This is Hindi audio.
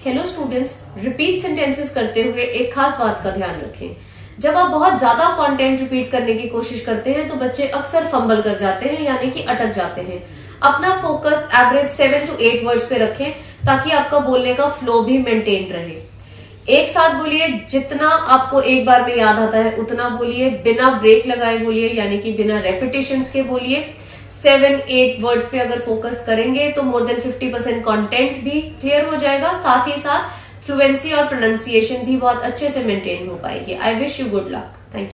हेलो स्टूडेंट्स रिपीट सेंटेंसेस करते हुए एक खास बात का ध्यान रखें। जब आप बहुत ज़्यादा कंटेंट रिपीट करने की कोशिश करते हैं तो बच्चे अक्सर फंबल कर जाते हैं, यानी कि अटक जाते हैं। अपना focus average seven to eight words पे रखें, ताकि आपका बोलने का फ्लो भी मेंटेन रहे। एक साथ बोलिए, जितना आपको एक बार में याद आता है, उतना बोलिए। बिना ब्रेक लगाए बोलिए, यानी कि बिना रेपिटेशन के बोलिए। सेवन, एट वर्ड्स पे अगर फोकस करेंगे तो more than fifty percent content भी क्लियर हो जाएगा। साथ ही साथ फ्लुएंसी और प्रोनाउंसिएशन भी बहुत अच्छे से मेंटेन हो पाएगी। I wish you good luck thank you